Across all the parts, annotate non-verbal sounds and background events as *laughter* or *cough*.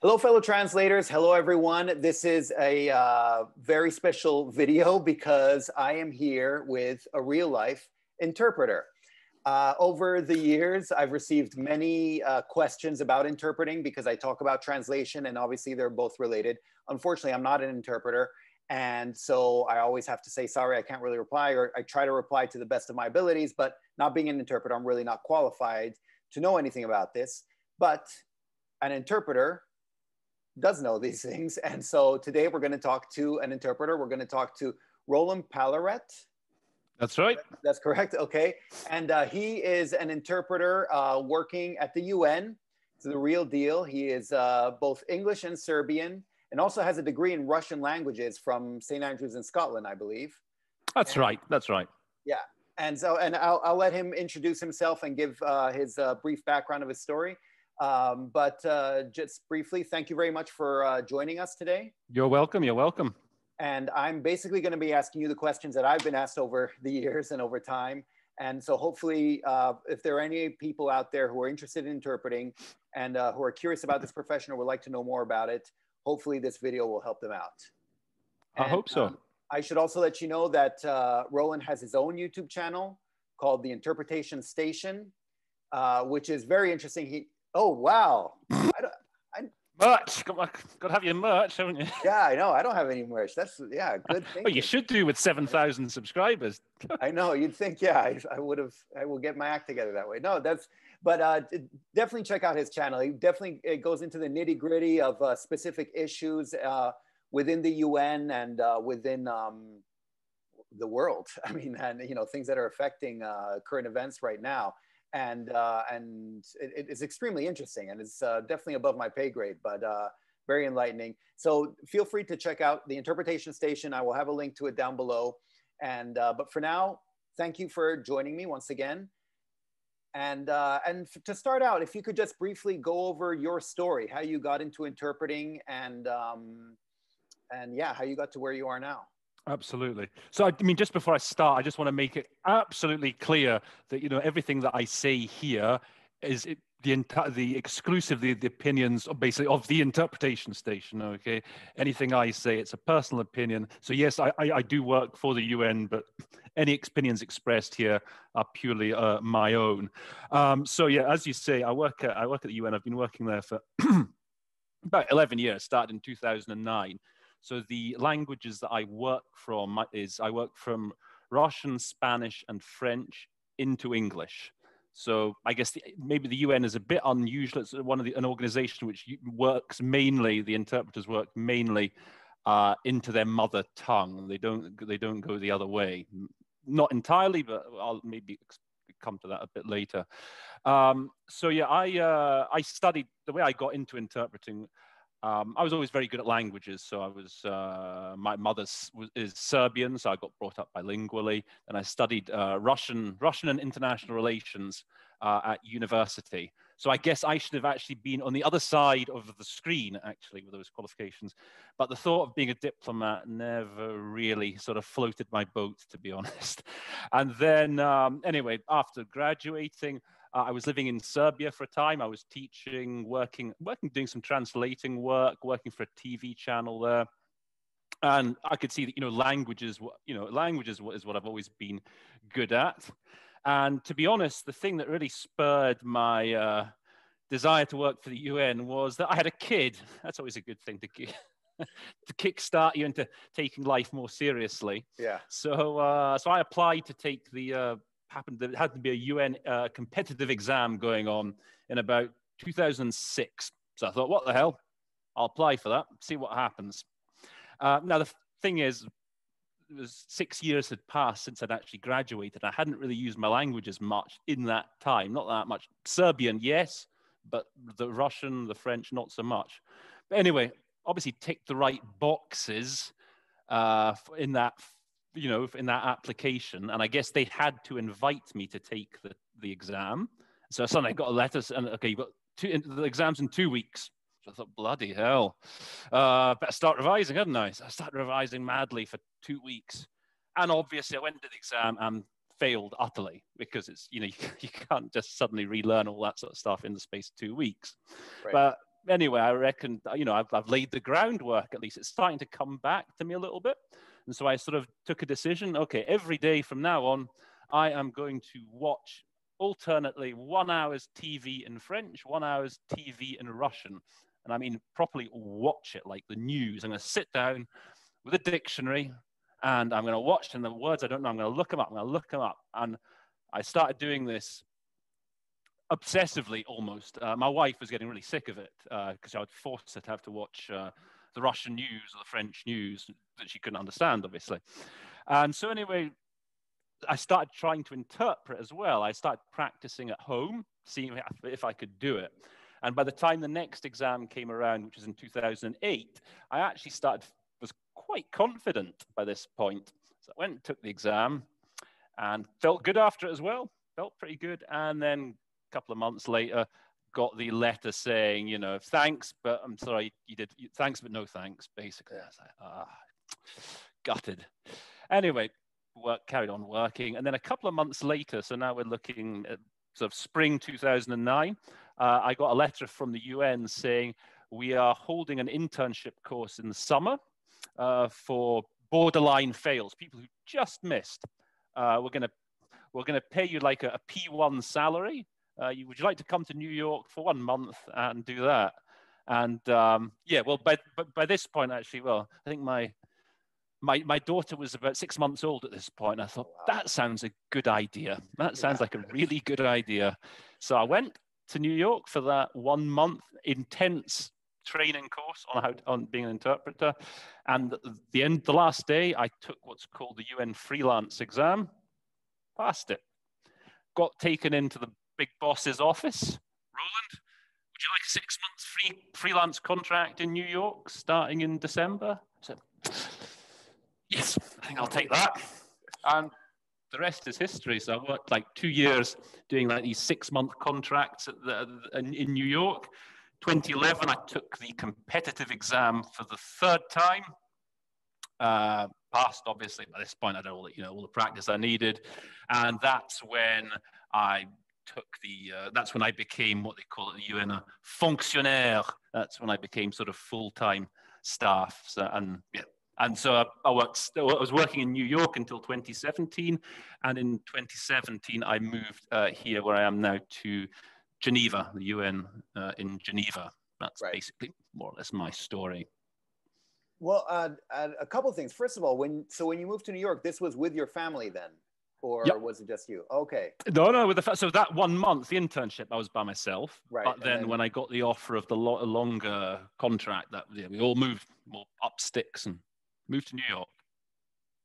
Hello, fellow translators. Hello, everyone. This is a uh, very special video because I am here with a real life interpreter. Uh, over the years, I've received many uh, questions about interpreting because I talk about translation and obviously they're both related. Unfortunately, I'm not an interpreter. And so I always have to say, sorry, I can't really reply, or I try to reply to the best of my abilities, but not being an interpreter, I'm really not qualified to know anything about this. But an interpreter does know these *laughs* things. And so today we're going to talk to an interpreter. We're going to talk to Rowland Palairet. That's right. That's correct. Okay. And uh, he is an interpreter uh, working at the UN. It's the real deal. He is uh, both English and Serbian and also has a degree in Russian languages from St. Andrews in Scotland, I believe. That's and, right. That's right. Yeah. And so, and I'll, I'll let him introduce himself and give uh, his uh, brief background of his story. Um, but uh, just briefly, thank you very much for uh, joining us today. You're welcome. You're welcome. And I'm basically going to be asking you the questions that I've been asked over the years and over time. And so hopefully, uh, if there are any people out there who are interested in interpreting and uh, who are curious about this profession or would like to know more about it, hopefully this video will help them out. And, I hope so. Um, I should also let you know that uh, Rowland has his own YouTube channel called The Interpretation Station, uh, which is very interesting. He Oh wow! *laughs* I don't, I, merch. Got, got to have your merch, haven't you? Yeah, I know. I don't have any merch. That's yeah, good thing. *laughs* well, you should do with seven thousand subscribers. *laughs* I know. You'd think, yeah, I, I would have. I will get my act together that way. No, that's. But uh, definitely check out his channel. He definitely it goes into the nitty gritty of uh, specific issues uh, within the UN and uh, within um, the world. I mean, and you know things that are affecting uh, current events right now and uh, and it, it's extremely interesting and it's uh, definitely above my pay grade, but uh, very enlightening. So feel free to check out the interpretation station. I will have a link to it down below. And uh, but for now, thank you for joining me once again. And uh, and to start out, if you could just briefly go over your story, how you got into interpreting, and um, and yeah, how you got to where you are now. Absolutely. So, I mean, just before I start, I just want to make it absolutely clear that you know everything that I say here is it, the entire the exclusive the, the opinions of basically of the interpretation station. Okay, anything I say, it's a personal opinion. So yes, I I, I do work for the UN, but any opinions expressed here are purely uh, my own. Um, so yeah, as you say, I work at I work at the UN. I've been working there for *clears throat* about 11 years. Started in 2009 so the languages that I work from is I work from Russian, Spanish, and French into English. So I guess the, maybe the UN is a bit unusual. It's one of the, an organization which works mainly, the interpreters work mainly uh, into their mother tongue. They don't, they don't go the other way. Not entirely, but I'll maybe come to that a bit later. Um, so yeah, I, uh, I studied, the way I got into interpreting um, I was always very good at languages. So I was, uh, my mother is Serbian, so I got brought up bilingually. And I studied uh, Russian, Russian and international relations uh, at university. So I guess I should have actually been on the other side of the screen, actually, with those qualifications. But the thought of being a diplomat never really sort of floated my boat, to be *laughs* honest. And then, um, anyway, after graduating, uh, I was living in Serbia for a time. I was teaching, working, working, doing some translating work, working for a TV channel there. And I could see that, you know, languages, you know, languages is what I've always been good at. And to be honest, the thing that really spurred my uh, desire to work for the UN was that I had a kid. That's always a good thing to *laughs* to kickstart you into taking life more seriously. Yeah. So, uh, so I applied to take the uh, happened there had to be a UN uh, competitive exam going on in about 2006. So I thought, what the hell? I'll apply for that, see what happens. Uh, now the thing is, it was six years had passed since I'd actually graduated. I hadn't really used my languages much in that time, not that much. Serbian, yes, but the Russian, the French, not so much. But anyway, obviously ticked the right boxes uh, in that you know, in that application. And I guess they had to invite me to take the, the exam. So suddenly I got a letter and okay, you've got two, the exams in two weeks. So I thought, bloody hell, uh, better start revising, hadn't I? So I started revising madly for two weeks. And obviously I went to the exam and failed utterly because it's, you know, you, *laughs* you can't just suddenly relearn all that sort of stuff in the space of two weeks. Right. But anyway, I reckon, you know, I've, I've laid the groundwork at least. It's starting to come back to me a little bit. And so I sort of took a decision okay, every day from now on, I am going to watch alternately one hour's TV in French, one hour's TV in Russian. And I mean, properly watch it like the news. I'm going to sit down with a dictionary and I'm going to watch, and the words I don't know, I'm going to look them up. I'm going to look them up. And I started doing this obsessively almost. Uh, my wife was getting really sick of it because uh, I would force her to have to watch uh, the Russian news or the French news that she couldn't understand, obviously. And so, anyway, I started trying to interpret as well. I started practicing at home, seeing if I could do it. And by the time the next exam came around, which was in 2008, I actually started, was quite confident by this point. So I went and took the exam and felt good after it as well. Felt pretty good. And then a couple of months later, got the letter saying, you know, thanks, but I'm sorry, you did, thanks, but no thanks, basically. I was like, ah, gutted. Anyway, work carried on working. And then a couple of months later, so now we're looking at sort of spring 2009, uh, I got a letter from the UN saying we are holding an internship course in the summer uh, for borderline fails, people who just missed. Uh, we're going to we're going to pay you like a a P1 salary. Uh, you, would you like to come to New York for one month and do that? And um, yeah, well, by, by this point, actually, well, I think my my, my daughter was about six months old at this point. I thought, wow. that sounds a good idea. That sounds like a really good idea. So I went to New York for that one month intense training course on how to, on being an interpreter. And the end, the last day, I took what's called the UN freelance exam, passed it, got taken into the big boss's office. Rowland, would you like a six month free freelance contract in New York starting in December? Said, yes, I think I'll take that. And the rest is history. So I worked like two years doing like these six month contracts the, in, in, New York. 2011, I took the competitive exam for the third time. Uh, passed, obviously. By this point, I had all the, you know all the practice I needed, and that's when I took the. Uh, that's when I became what they call it the UN a fonctionnaire. That's when I became sort of full time staff. So, and yeah, and so I, worked, I was working in New York until 2017. And in 2017, I moved uh, here where I am now to Geneva, the UN uh, in Geneva. That's right. basically more or less my story. Well, uh, uh a couple of things. First of all, when so when you moved to New York, this was with your family then, or yep. was it just you? Okay. No, no. With the fact, so that one month, the internship, I was by myself. Right. But then, then, when I got the offer of the lo- longer contract, that yeah, we all moved more up sticks and moved to New York.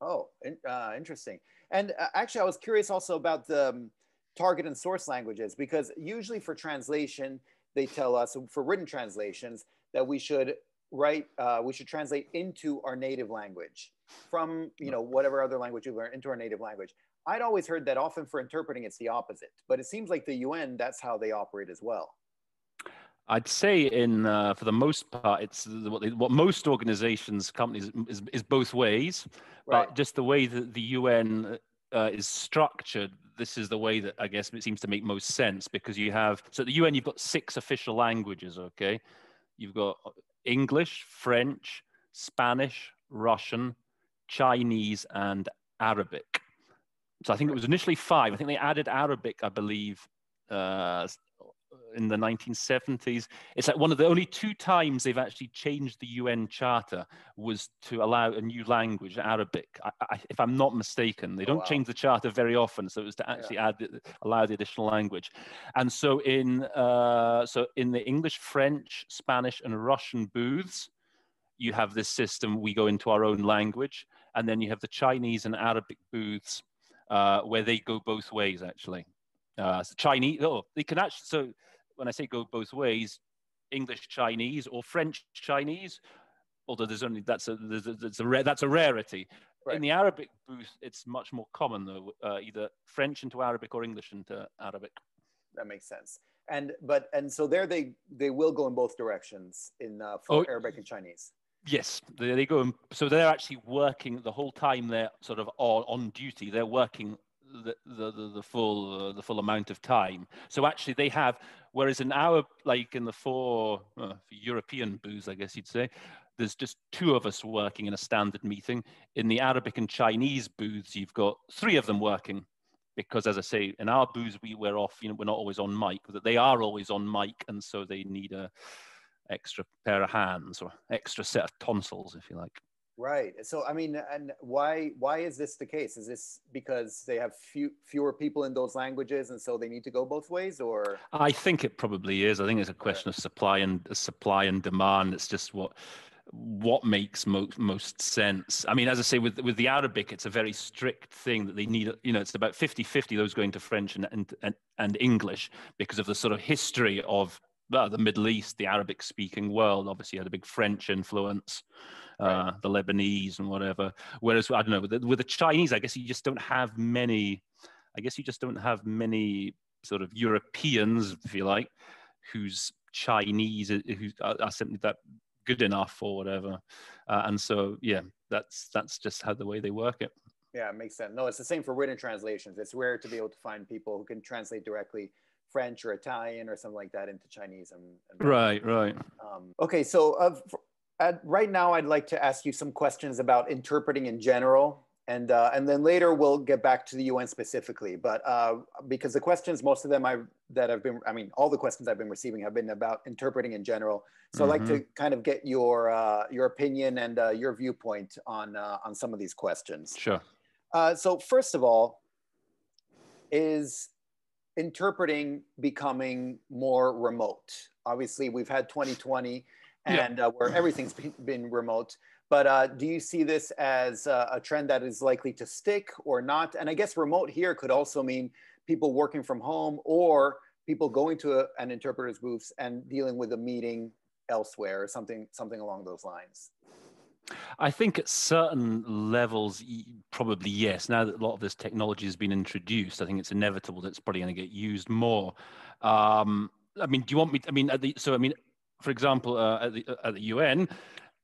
Oh, uh, interesting. And uh, actually, I was curious also about the um, target and source languages because usually for translation, they tell us for written translations that we should write, uh, we should translate into our native language from you know whatever other language you learn into our native language. I'd always heard that often for interpreting, it's the opposite, but it seems like the UN that's how they operate as well. I'd say in uh, for the most part, it's what, they, what most organizations, companies is, is both ways. Right. But just the way that the UN uh, is structured, this is the way that I guess it seems to make most sense because you have so at the UN you've got six official languages. Okay, you've got English, French, Spanish, Russian, Chinese, and Arabic. So I think it was initially five. I think they added Arabic, I believe, uh, in the 1970s. It's like one of the only two times they've actually changed the UN Charter was to allow a new language, Arabic. I, I, if I'm not mistaken, they oh, don't oh, wow. change the charter very often, so it was to actually yeah. add the, allow the additional language. And so in uh, so in the English, French, Spanish, and Russian booths, you have this system. We go into our own language, and then you have the Chinese and Arabic booths. Uh, where they go both ways actually. Uh, so Chinese, oh, they can actually, so when I say go both ways, English Chinese or French Chinese, although there's only that's a there's a, there's a that's a rarity. Right. In the Arabic booth, it's much more common though, uh, either French into Arabic or English into Arabic. That makes sense. And but and so there they they will go in both directions in uh, for oh, Arabic and Chinese. Yes, they, go. In, so they're actually working the whole time. They're sort of on, on duty. They're working the the, the, the full uh, the full amount of time. So actually, they have. Whereas in our like in the four uh, European booths, I guess you'd say, there's just two of us working in a standard meeting. In the Arabic and Chinese booths, you've got three of them working because as I say, in our booths, we we're off, you know, we're not always on mic, but they are always on mic. And so they need a extra pair of hands or extra set of tonsils, if you like. Right. So, I mean, and why, why is this the case? Is this because they have few, fewer people in those languages and so they need to go both ways or? I think it probably is. I think it's a question of supply and supply and demand. It's just what, what makes most most sense i mean as i say with with the arabic it's a very strict thing that they need you know it's about 50 50 those going to french and and and, and english because of the sort of history of well, the middle east the arabic speaking world obviously had a big french influence uh, the lebanese and whatever whereas i don't know with the, with the chinese i guess you just don't have many i guess you just don't have many sort of europeans if you like whose chinese who are simply that good enough or whatever. Uh, and so, yeah, that's that's just how the way they work it. Yeah, it makes sense. No, it's the same for written translations. It's rare to be able to find people who can translate directly French or Italian or something like that into Chinese. And, and right, right. Um, okay, so for, uh, right now, I'd like to ask you some questions about interpreting in general and uh, and then later we'll get back to the UN specifically. But uh, because the questions, most of them I that have been, I mean, all the questions I've been receiving have been about interpreting in general. So mm-hmm. I'd like to mm-hmm. kind of get your uh, your opinion and uh, your viewpoint on uh, on some of these questions. Sure. Uh, so first of all, is interpreting becoming more remote? Obviously, we've had 2020 and yeah. where everything's been remote. But uh, do you see this as uh, a trend that is likely to stick or not? And I guess remote here could also mean people working from home or people going to a, an interpreter's booth and dealing with a meeting elsewhere or something, something along those lines. I think at certain levels, probably yes. Now that a lot of this technology has been introduced, I think it's inevitable that it's probably going to get used more. Um, I mean, do you want me? I mean, the, so I mean, for example, uh, at, the, at the UN,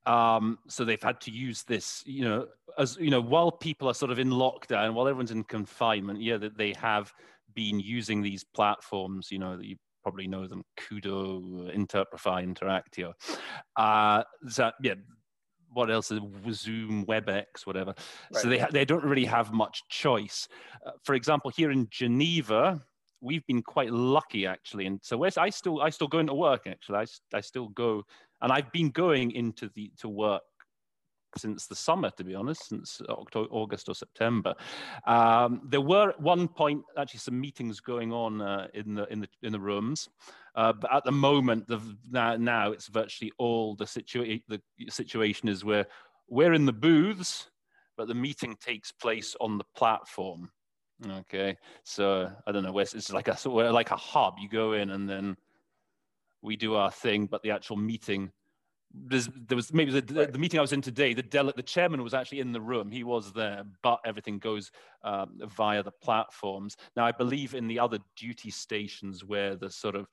um, so they've had to use this, you know, as you know, while people are sort of in lockdown, while everyone's in confinement, yeah, that they have been using these platforms, you know, that you probably know them, Kudo, Interprefy, Interactio. Uh, that, yeah, what else is Zoom, WebEx, whatever. Right. So they, they don't really have much choice. Uh, for example, here in Geneva, we've been quite lucky actually. And so I still, I still go into work actually. I, I still go and I've been going into the to work since the summer, to be honest, since October, August or September. Um, there were at one point actually some meetings going on uh, in the in the in the rooms, uh, but at the moment, the, now, now it's virtually all the situation. The situation is where we're in the booths, but the meeting takes place on the platform. Okay, so I don't know. It's like a like a hub. You go in and then we do our thing, but the actual meeting, there's, there was maybe the, the, the, meeting I was in today, the, dele- the chairman was actually in the room. He was there, but everything goes um, via the platforms. Now, I believe in the other duty stations where the sort of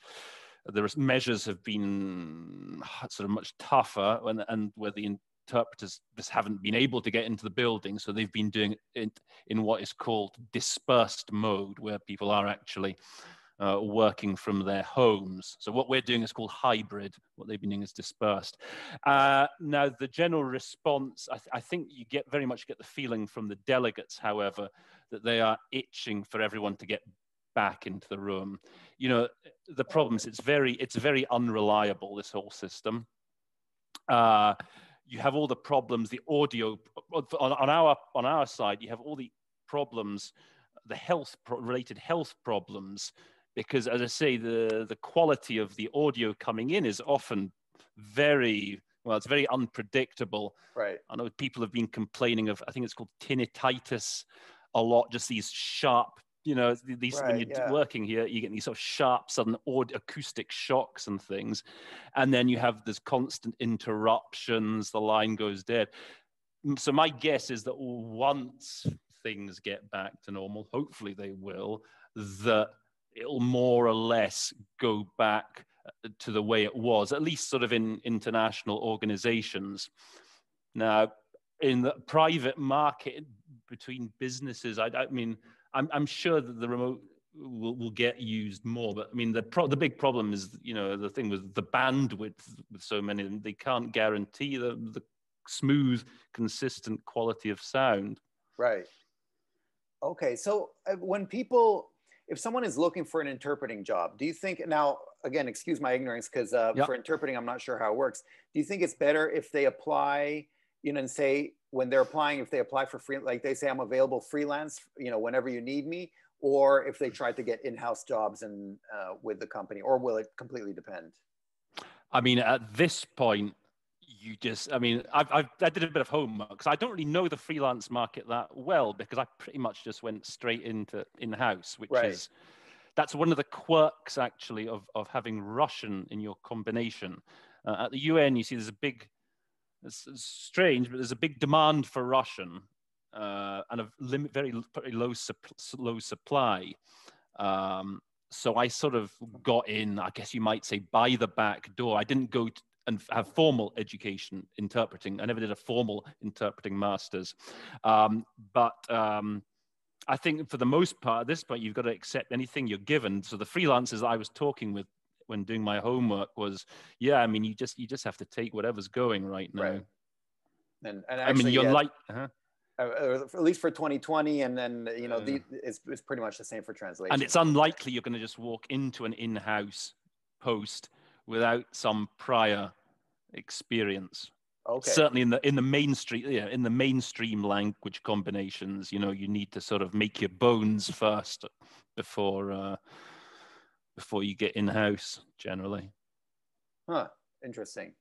the measures have been sort of much tougher and, and where the interpreters just haven't been able to get into the building. So they've been doing it in what is called dispersed mode, where people are actually uh, working from their homes. So what we're doing is called hybrid. What they've been doing is dispersed. Uh, now, the general response, I, th- I, think you get very much get the feeling from the delegates, however, that they are itching for everyone to get back into the room. You know, the problems. It's very, it's very unreliable. This whole system. Uh, you have all the problems. The audio on, on our on our side, you have all the problems the health related health problems because as I say, the, the quality of the audio coming in is often very, well, it's very unpredictable. Right. I know people have been complaining of, I think it's called tinnitus a lot, just these sharp, you know, these, right, when you're yeah. working here, you get these sort of sharp, sudden audio, acoustic shocks and things. And then you have this constant interruptions, the line goes dead. So my guess is that once things get back to normal, hopefully they will, that it'll more or less go back uh, to the way it was, at least sort of in international organizations. Now, in the private market between businesses, I, I mean, I'm, I'm sure that the remote will, will get used more. But I mean, the pro- the big problem is, you know, the thing with the bandwidth with so many, they can't guarantee the, the smooth, consistent quality of sound. Right. Okay. So uh, when people, if someone is looking for an interpreting job, do you think now, again, excuse my ignorance, because uh, yep. for interpreting, I'm not sure how it works. Do you think it's better if they apply, you know, and say when they're applying, if they apply for free, like they say, I'm available freelance, you know, whenever you need me, or if they try to get in-house jobs and uh, with the company, or will it completely depend? I mean, at this point, you just, I mean, I've, I've i did a bit of homework because I don't really know the freelance market that well because I pretty much just went straight into in-house, which right. is that's one of the quirks actually of of having Russian in your combination. Uh, at the UN, you see there's a big, it's, it's strange, but there's a big demand for Russian uh, and a limit, very, very low, low supply. Um, so I sort of got in, I guess you might say, by the back door. I didn't go and have formal education interpreting. I never did a formal interpreting master's. Um, but um, I think for the most part, at this point, you've got to accept anything you're given. So the freelancers I was talking with when doing my homework was, yeah, I mean, you just you just have to take whatever's going right now. Right. And, and actually, I mean, you're yeah, like. Uh-huh uh, at least for 2020 and then you know the, it's, it's pretty much the same for translation and it's unlikely you're going to just walk into an in-house post without some prior experience. Okay. Certainly in the in the mainstream yeah in the mainstream language combinations you know you need to sort of make your bones first before uh before you get in-house generally. Huh. Interesting.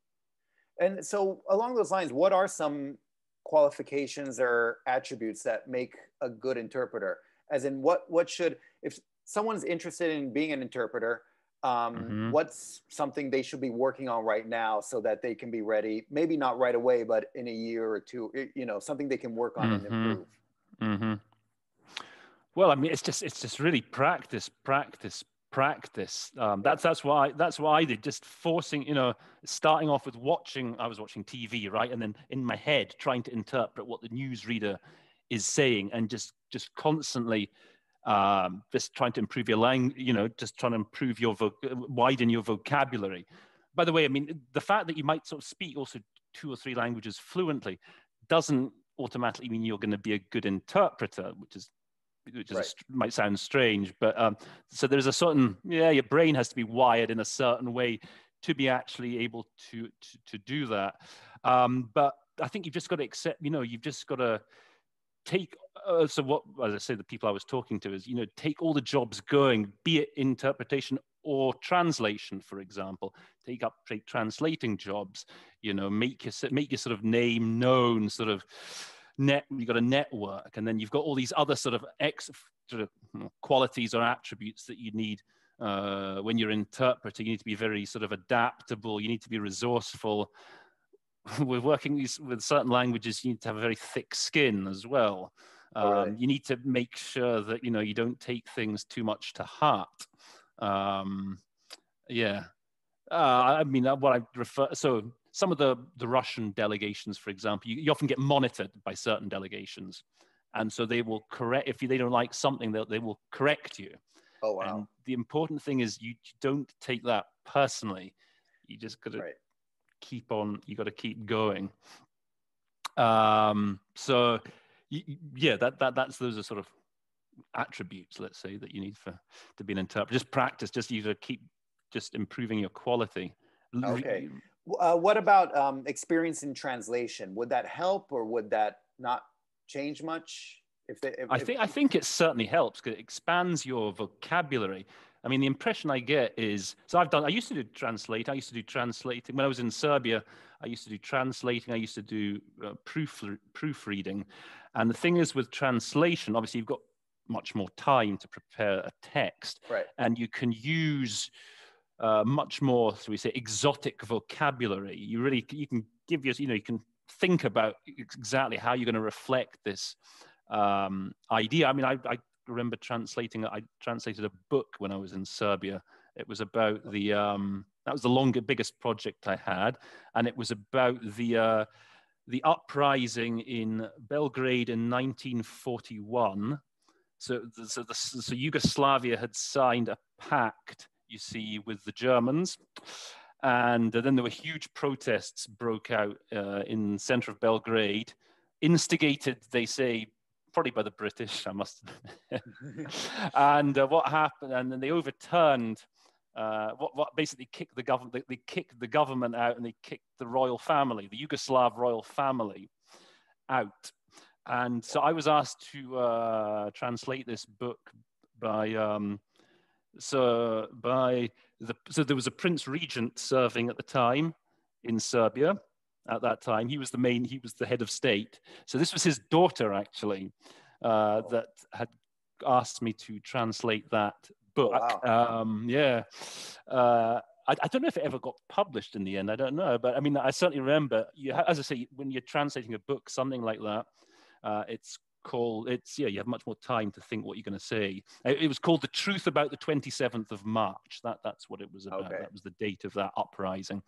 And so along those lines what are some qualifications or attributes that make a good interpreter? As in what what should if someone's interested in being an interpreter um, mm-hmm. what's something they should be working on right now so that they can be ready maybe not right away but in a year or two you know something they can work on mm-hmm. and improve mm-hmm. well i mean it's just it's just really practice practice practice. Um, that's that's why that's why I did. Just forcing, you know, starting off with watching. I was watching TV, right, and then in my head trying to interpret what the newsreader is saying, and just just constantly. Um, just trying to improve your language, you know, just trying to improve your widen your vocabulary. By the way, I mean the fact that you might sort of speak also two or three languages fluently doesn't automatically mean you're going to be a good interpreter, which is which is, right. might sound strange, but um, so there's a certain yeah, your brain has to be wired in a certain way to be actually able to to, to do that. Um, but I think you've just got to accept, you know, you've just got to take. Uh, so what, as I say, the people I was talking to is, you know, take all the jobs going, be it interpretation or translation, for example. Take up take translating jobs. You know, make your make your sort of name known, sort of net you've got a network and then you've got all these other sort of ex sort of qualities or attributes that you need uh, when you're interpreting you need to be very sort of adaptable you need to be resourceful *laughs* with working with certain languages you need to have a very thick skin as well um, right. you need to make sure that you know you don't take things too much to heart um, yeah uh, i mean what i refer so some of the, the Russian delegations, for example, you, you often get monitored by certain delegations. And so they will correct, if they don't like something, they, they will correct you. Oh, wow. And the important thing is you don't take that personally. You just got to right. Keep on, you got to keep going. Um, so, yeah, that, that, that's, those are sort of attributes, let's say, that you need for to be an interpreter. Just practice, just you to keep just improving your quality. Okay. Uh, what about um, experience in translation? Would that help, or would that not change much? If, they, if I think I think it certainly helps because it expands your vocabulary. I mean, the impression I get is so I've done. I used to do translate. I used to do translating when I was in Serbia. I used to do translating. I used to do uh, proof proofreading. And the thing is, with translation, obviously you've got much more time to prepare a text, right. and you can use uh, much more, so we say, exotic vocabulary. You really you can give your, you know, you can think about exactly how you're going to reflect this um, idea. I mean, I, I remember translating. I translated a book when I was in Serbia. It was about the um, that was the longest, biggest project I had, and it was about the uh, the uprising in Belgrade in 1941 so, so, the, so Yugoslavia had signed a pact, you see, with the Germans. And then there were huge protests broke out uh, in the center of Belgrade, instigated, they say, probably by the British, I must. *laughs* and uh, what happened? And then they overturned. Uh, what, what basically kicked the government? They, they, kicked the government out, and they kicked the royal family, the Yugoslav royal family, out. And so I was asked to uh, translate this book by um, so by the so there was a prince regent serving at the time in Serbia at that time. He was the main, he was the head of state. So this was his daughter actually uh, that had asked me to translate that book. Oh, wow. um, yeah. Uh, I, I, don't know if it ever got published in the end. I don't know, but I mean, I certainly remember. You, as I say, when you're translating a book, something like that, uh, it's called. It's yeah, you have much more time to think what you're going to say. It, it, was called "The Truth About the 27th of March." That that's what it was about. Okay. That was the date of that uprising.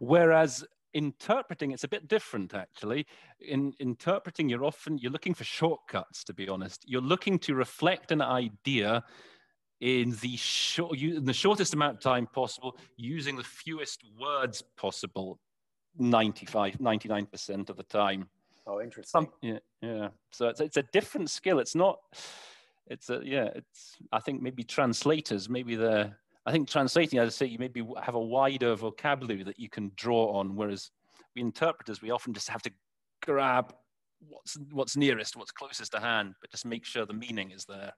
Whereas interpreting it's a bit different actually. In interpreting you're often you're looking for shortcuts to be honest. You're looking to reflect an idea in the short in the shortest amount of time possible using the fewest words possible 95 99% of the time. Oh interesting. Some, yeah yeah. So it's, it's a different skill. It's not it's a yeah it's i think maybe translators maybe they're I think translating, as I say, you maybe have a wider vocabulary that you can draw on, whereas we interpreters, we often just have to grab what's what's nearest, what's closest to hand, but just make sure the meaning is there.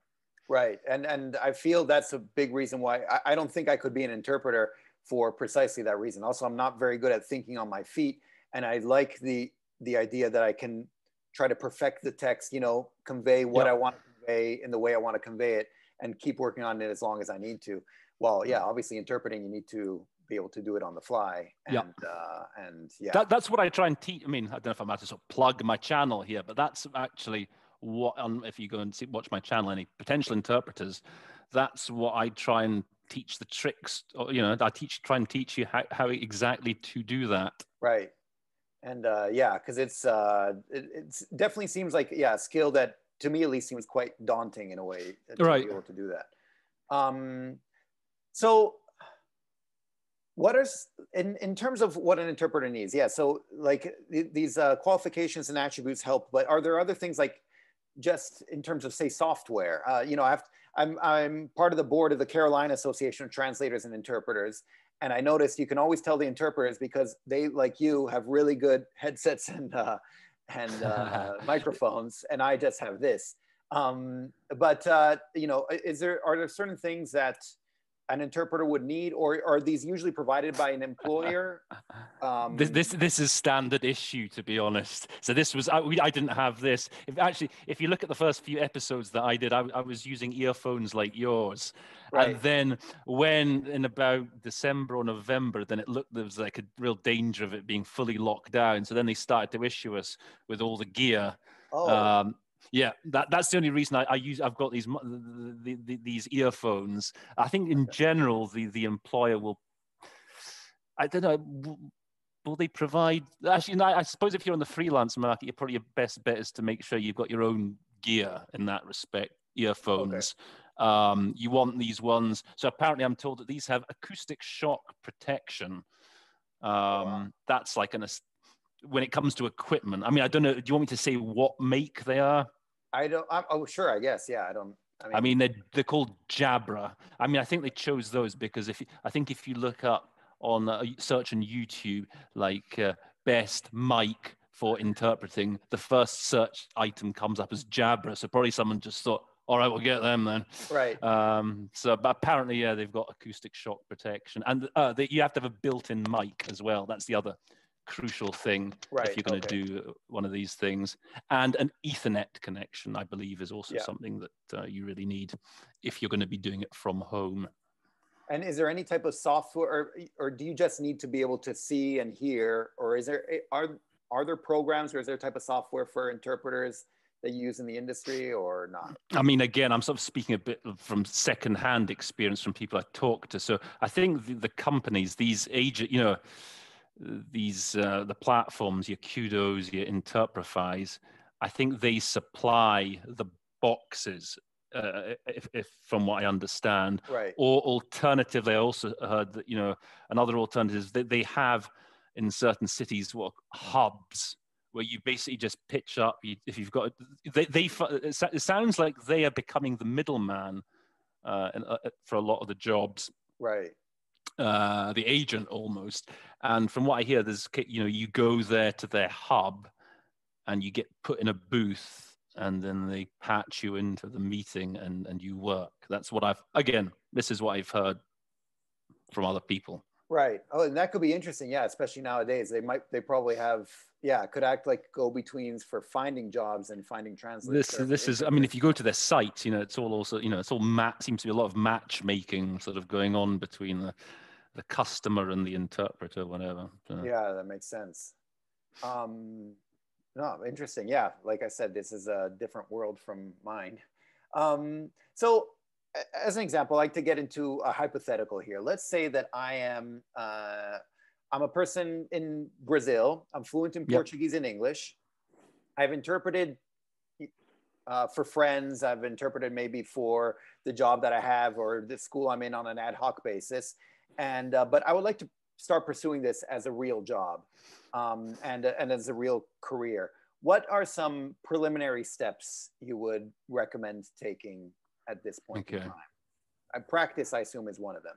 Right, and and I feel that's a big reason why I, I don't think I could be an interpreter for precisely that reason. Also, I'm not very good at thinking on my feet, and I like the the idea that I can try to perfect the text, you know, convey what yep. I want to convey in the way I want to convey it, and keep working on it as long as I need to well, yeah, obviously interpreting, you need to be able to do it on the fly. And, yeah. Uh, and yeah. That, that's what I try and teach. I mean, I don't know if I'm about to sort of plug my channel here, but that's actually what, um, if you go and see, watch my channel, any potential interpreters, that's what I try and teach the tricks. Or, you know, I teach, try and teach you how, how exactly to do that. Right. And uh, yeah, because it's uh, it it's definitely seems like yeah, a skill that to me at least seems quite daunting in a way to right. be able to do that. Um, so what are in, in terms of what an interpreter needs yeah so like these uh, qualifications and attributes help but are there other things like just in terms of say software? Uh, you know i I'm, I'm part of the board of the carolina association of translators and interpreters and i noticed you can always tell the interpreters because they like you have really good headsets and uh, and uh, *laughs* microphones and i just have this. Um, but uh, you know is there are there certain things that an interpreter would need, or are these usually provided by an employer? *laughs* Um, this, this, this is standard issue, to be honest. So this was I, I didn't have this. If actually, if you look at the first few episodes that I did, I, I was using earphones like yours, right. and then when in about December or November, then it looked there was like a real danger of it being fully locked down. So then they started to issue us with all the gear. Oh. Um, yeah, that, that's the only reason I, I use. I've got these the, the, these earphones. I think in general, the the employer will. I don't know. Will they provide? Actually, I, I suppose if you're on the freelance market, your probably your best bet is to make sure you've got your own gear in that respect. Earphones. Okay. Um, you want these ones. So apparently, I'm told that these have acoustic shock protection. Um, wow. That's like an when it comes to equipment. I mean, I don't know. Do you want me to say what make they are? I don't. I'm, oh, sure. I guess. Yeah. I don't. I mean, I mean they're, they're called Jabra. I mean, I think they chose those because if I think if you look up on uh, search on YouTube like uh, best mic for interpreting, the first search item comes up as Jabra. So probably someone just thought, all right, we'll get them then. Right. Um, so, but apparently, yeah, they've got acoustic shock protection, and uh, they, you have to have a built-in mic as well. That's the other crucial thing right, if you're going okay. to do one of these things. And an Ethernet connection, I believe, is also yeah. something that uh, you really need if you're going to be doing it from home. And is there any type of software, or, or do you just need to be able to see and hear, or is there are are there programs, or is there a type of software for interpreters? that you use in the industry or not? I mean, again, I'm sort of speaking a bit from secondhand experience from people I talk to. So I think the, the companies, these agent, you know, these uh, the platforms, your Kudos, your Interprefys, I think they supply the boxes uh, if, if, from what I understand. Right. Or alternatively, I also heard that you know another alternative is that they have in certain cities what hubs where you basically just pitch up. You, if you've got they, they it sounds like they are becoming the middleman uh, uh, for a lot of the jobs. Right. Uh, the agent almost. And from what I hear, there's you know you go there to their hub, and you get put in a booth and then they patch you into the meeting and and you work. That's what i've again this is what i've heard from other people. Right. Oh and that could be interesting. Yeah especially nowadays they might they probably have yeah could act like go-betweens for finding jobs and finding translators this this is i mean if you go to their site you know it's all also you know it's all mat seems to be a lot of matchmaking sort of going on between the the customer and the interpreter whatever so. yeah that makes sense um no, interesting. Yeah, like I said, this is a different world from mine. Um, so, as an example, I like to get into a hypothetical here. Let's say that I am uh, I'm a person in Brazil. I'm fluent in yep. Portuguese and English. I've interpreted uh, for friends. I've interpreted maybe for the job that I have or the school I'm in on an ad hoc basis. And uh, but I would like to start pursuing this as a real job um, and, and as a real career. What are some preliminary steps you would recommend taking at this point okay. in time? I practice, I assume, is one of them.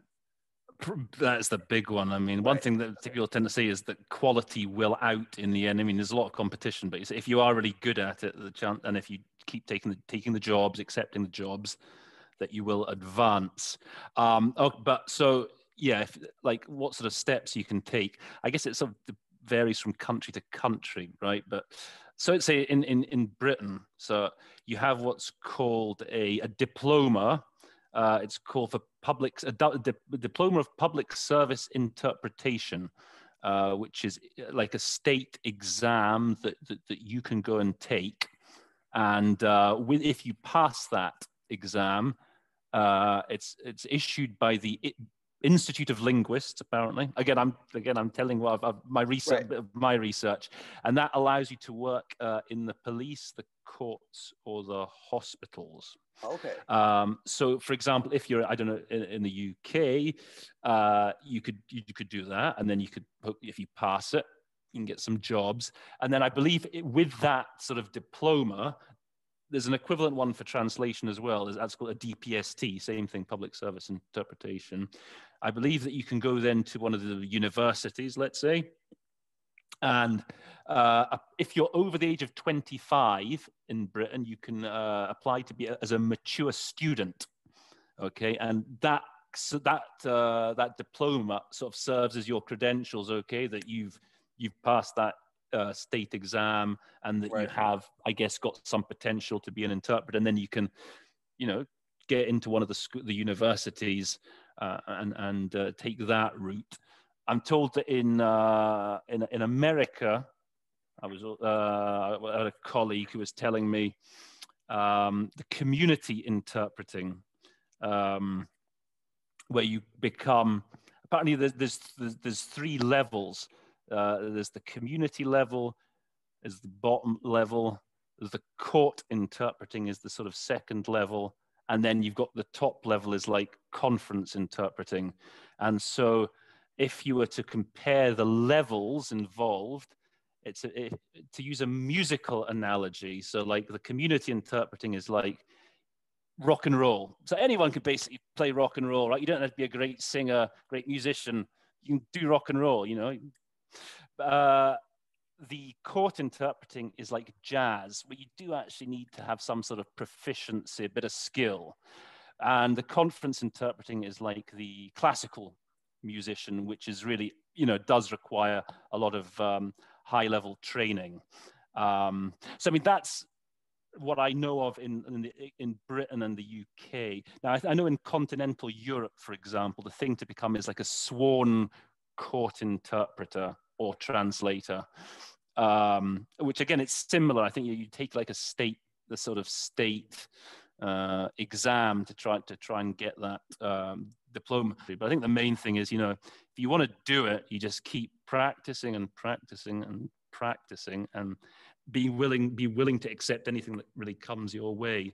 That's the big one. I mean, right. one thing that people tend to say is that quality will out in the end. I mean, there's a lot of competition, but if you are really good at it, the chance, and if you keep taking the taking the jobs, accepting the jobs, that you will advance. Um, oh, but so yeah, if, like what sort of steps you can take? I guess it sort of varies from country to country, right? But so let's say in, in, in Britain, so you have what's called a, a diploma. Uh, it's called for public a, a, diploma of public service interpretation, uh, which is uh, like a state exam that, that, that you can go and take. And uh, with, if you pass that exam, uh, it's it's issued by the Institute of Linguists, apparently. Again, I'm again I'm telling what I've, I've, my research, right. my research, and that allows you to work uh, in the police, the courts, or the hospitals. Okay. Um, so, for example, if you're I don't know in, in the UK, uh, you could you, you, could do that, and then you could if you pass it, you can get some jobs, and then I believe it, with that sort of diploma, there's an equivalent one for translation as well. That's called a DPST, same thing, public service interpretation. I believe that you can go then to one of the universities, let's say, and uh, if you're over the age of 25 in Britain, you can uh, apply to be a, as a mature student. Okay, and that so that uh, that diploma sort of serves as your credentials. Okay, that you've you've passed that uh, state exam and that right. you have, I guess, got some potential to be an interpreter, and then you can, you know, get into one of the the universities and and uh, take that route. I'm told that in uh, in in America, I was uh, I had a colleague who was telling me um, the community interpreting, um, where you become. Apparently, there's there's there's, three levels. Uh, there's the community level, is the bottom level. The court interpreting is the sort of second level, and then you've got the top level is like conference interpreting. And so if you were to compare the levels involved it's a, it, to use a musical analogy so like the community interpreting is like rock and roll. So anyone could basically play rock and roll right? You don't have to be a great singer great musician. You can do rock and roll you know? Uh, the court interpreting is like jazz, where you do actually need to have some sort of proficiency, a bit of skill. And the conference interpreting is like the classical musician, which is really, you know, does require a lot of um, high level training. Um, so, I mean, that's what I know of in, in, the, in Britain and the UK. Now, I, I know in continental Europe, for example, the thing to become is like a sworn court interpreter or translator, um, which again, it's similar. I think you, you, take like a state, the sort of state uh, exam to try to try and get that um, diploma. But I think the main thing is, you know, if you want to do it, you just keep practicing and practicing and practicing and be willing be willing to accept anything that really comes your way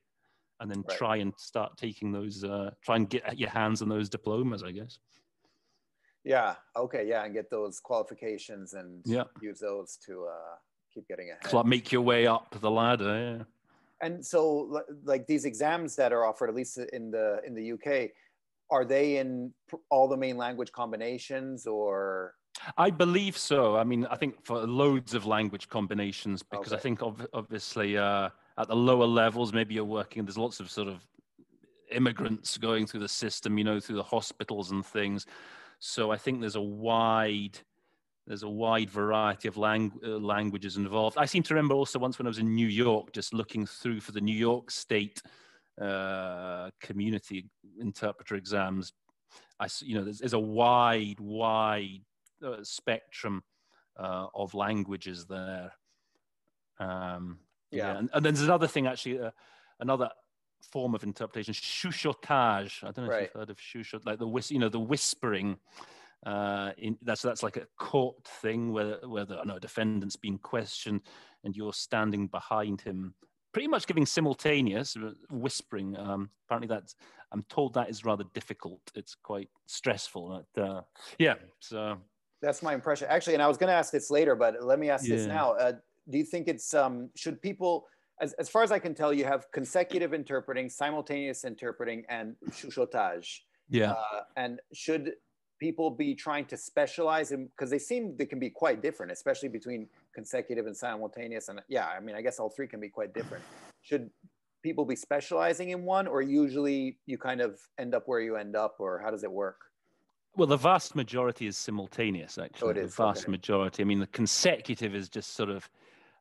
and then Right. try and start taking those, uh, try and get your hands on those diplomas, I guess. Yeah. Okay. Yeah, and get those qualifications and Yeah. use those to uh, keep getting ahead. Cl- Make your way up the ladder. Yeah. And so, like these exams that are offered, at least in the in the UK, are they in pr- all the main language combinations, or I believe so. I mean, I think for loads of language combinations, because I think ob- obviously uh, at the lower levels, maybe you're working, there's lots of sort of immigrants going through the system, you know, through the hospitals and things. So I think there's a wide, there's a wide variety of lang- uh, languages involved. I seem to remember also once when I was in New York, just looking through for the New York State uh, community interpreter exams. I, you know, there's, there's a wide, wide uh, spectrum uh, of languages there. Um, yeah, Yeah. And, and then there's another thing actually, uh, another form of interpretation, chuchotage. I don't know if you've heard of chuchot, like the whis- you know, the whispering. Uh, in, that's that's like a court thing where where the no, defendant's being questioned and you're standing behind him, pretty much giving simultaneous whispering. Um, apparently, that's I'm told that is rather difficult. It's quite stressful. But, uh, yeah, so that's my impression. Actually, and I was going to ask this later, but let me ask this now. Uh, do you think it's um, should people, as, as far as I can tell, you have consecutive interpreting, simultaneous interpreting, and chuchotage. yeah. Uh, and should people be trying to specialize in because they seem they can be quite different, especially between consecutive and simultaneous. And yeah, I mean, I guess all three can be quite different. Should people be specializing in one, or usually you kind of end up where you end up, or how does it work? Well, the vast majority is simultaneous, actually. Oh, it is, The vast okay. majority. I mean, the consecutive is just sort of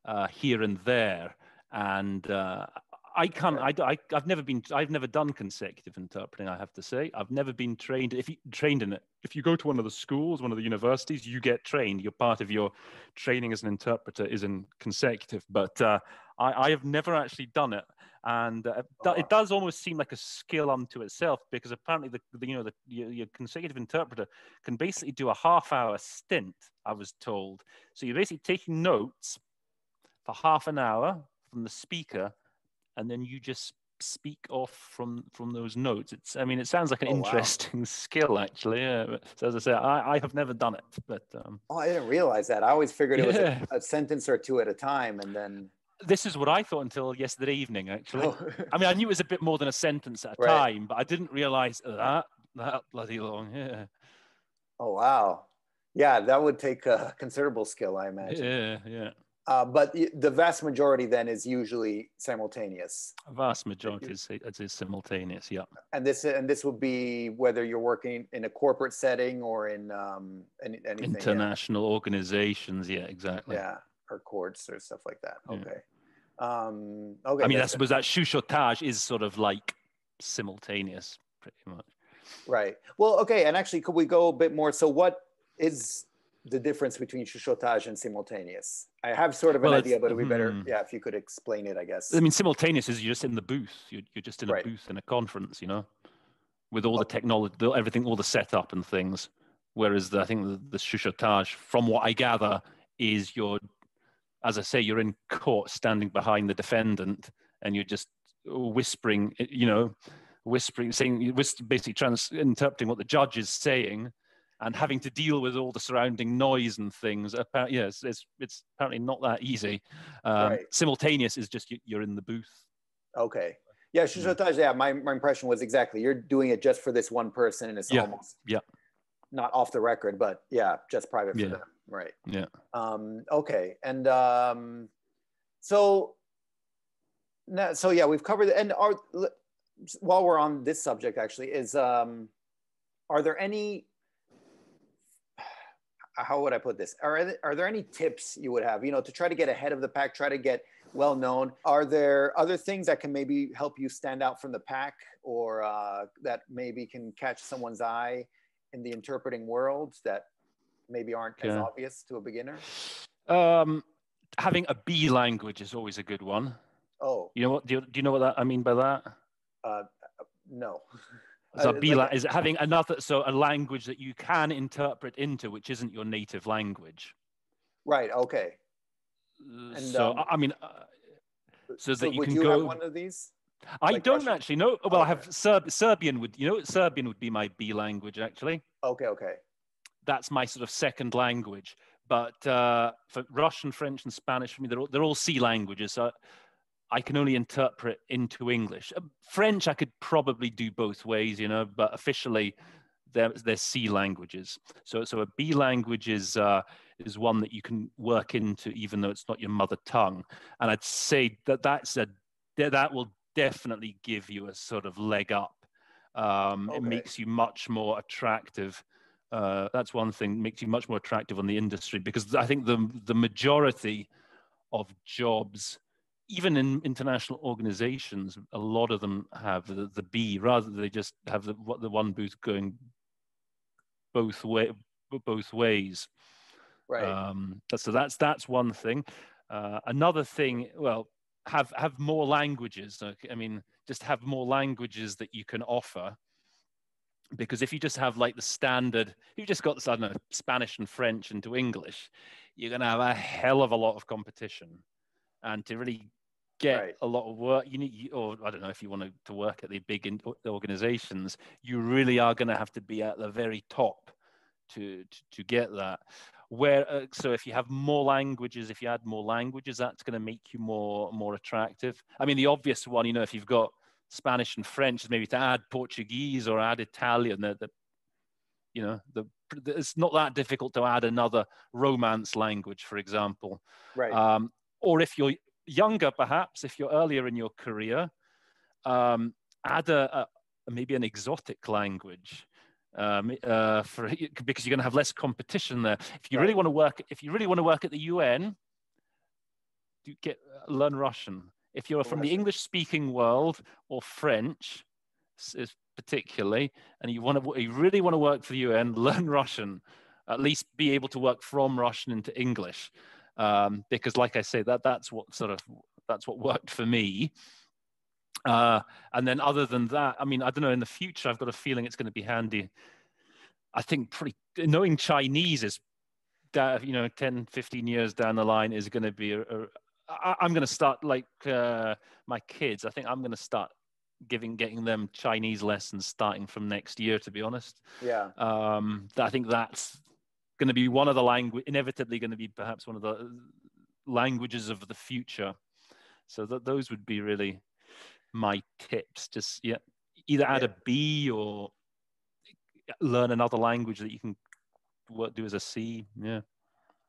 uh, here and there, and uh, I can't. I, I, I've never been. I've never done consecutive interpreting. I have to say, I've never been trained. If you trained in it, if you go to one of the schools, one of the universities, you get trained. You're part of your training as an interpreter is in consecutive. But uh, I, I have never actually done it, and uh, Oh, it does almost seem like a skill unto itself because apparently the, the you know the your, your consecutive interpreter can basically do a half hour stint. I was told. So you're basically taking notes for half an hour from the speaker, and then you just speak off from from those notes. It's I mean it sounds like an Oh, wow. interesting *laughs* skill actually. Yeah. So as I say, I, I have never done it, but um, Oh, I didn't realize that. I always figured it was a, a sentence or two at a time, and then. this is what I thought until yesterday evening actually. Oh, I mean, I knew it was a bit more than a sentence at a Right. time, but I didn't realize that that bloody long. Yeah, oh wow. Yeah, that would take a considerable skill, I imagine. yeah, yeah. Uh, but the vast majority then is usually simultaneous. A vast majority is, simultaneous. Yeah, and this and this would be whether you're working in a corporate setting or in um any, anything yeah. international organizations. Yeah, exactly. yeah or courts or stuff like that Yeah. okay um okay I mean, I suppose that chuchotage is sort of like simultaneous, pretty much. right well okay and actually could we go a bit more so what is the difference between chuchotage and simultaneous i have sort of an Well, idea but it'd be better mhm. yeah if you could explain it i guess I mean, simultaneous is you're just in the booth. You're, you're just in a Right. booth in a conference, you know, with all the technology, the- everything, all the setup and things. Whereas the, I think the, the chuchotage, from what I gather, is you're, as I say, you're in court standing behind the defendant and you're just whispering, you know, whispering, saying, basically trans, interpreting what the judge is saying and having to deal with all the surrounding noise and things. Apparently, yes, it's, it's apparently not that easy. Um, Right. Simultaneous is just you, you're in the booth. okay yeah yeah my, my impression was exactly you're doing it just for this one person and it's Yeah, almost yeah. not off the record but yeah just private for Yeah. them right Yeah. Um, okay, and um, so now, so yeah, we've covered. And are while we're on this subject, actually, is um, are there any? How would I put this? Are there, are there any tips you would have? You know, to try to get ahead of the pack, try to get well known. Are there other things that can maybe help you stand out from the pack, or uh, that maybe can catch someone's eye in the interpreting world that maybe aren't as obvious to a beginner? Um, having a B language is always a good one. Oh, You know what? Do you, do you know what that I mean by that? uh, no. *laughs* So Uh, like is having another so a language that you can interpret into, which isn't your native language. Right. Okay. Uh, And, so um, I- mean, uh, so So that you would can you go. have one of these? I Like don't Russian? actually know. Well, I have Serb- Serbian would you know Serbian would be my B language actually. Okay, okay. That's my sort of second language. But uh, for Russian, French, and Spanish for me, they're all, they're all C languages. So I can only interpret into English. Uh, French, I could probably do both ways, you know, but officially they're, they're C languages. So, so a B language is, uh, is one that you can work into even though it's not your mother tongue. And I'd say that that's a, that that will definitely give you a sort of leg up. Um, It makes you much more attractive. Uh, that's one thing makes you much more attractive on the industry because I think the the majority of jobs even in international organizations, a lot of them have the, the B rather they just have the what the one booth going both way both ways. Right. Um, so that's that's one thing. Uh, another thing, well, have have more languages. Okay? I mean, just have more languages that you can offer. Because if you just have like the standard, you've just got this, I don't know Spanish and French into English, you're gonna have a hell of a lot of competition, and to really get Right. a lot of work, you need, or I don't know if you want to, to work at the big in, organizations, you really are going to have to be at the very top to to, to get that. Where uh, so if you have more languages, if you add more languages, that's going to make you more more attractive. I mean, the obvious one, you know, if you've got Spanish and French, is maybe to add Portuguese or add Italian. that the you know, the it's not that difficult to add another Romance language, for example. right. Um, or if you're younger, perhaps, if you're earlier in your career, um, add a, a maybe an exotic language. Um, uh, for *laughs* because you're going to have less competition there. If you really want to work, if you really want to work at the UN, do get uh, learn Russian. If you're from the English-speaking world or French, is particularly, and you want to, you really want to work for the UN, *laughs* learn Russian. At least be able to work from Russian into English um, because like I say, that that's what sort of that's what worked for me. Uh, and then other than that, I mean, I don't know. In the future, I've got a feeling it's going to be handy. I think pretty knowing Chinese is, you know, 10, 15 years down the line is going to be. A, a, I, I'm going to start like uh, my kids. I think I'm going to start giving getting them Chinese lessons starting from next year. To be honest, yeah. um, I think that's going to be one of the language, inevitably going to be perhaps one of the languages of the future. So that those would be really my tips. Just yeah, either add Yeah. a B or learn another language that you can what do as a C. Yeah,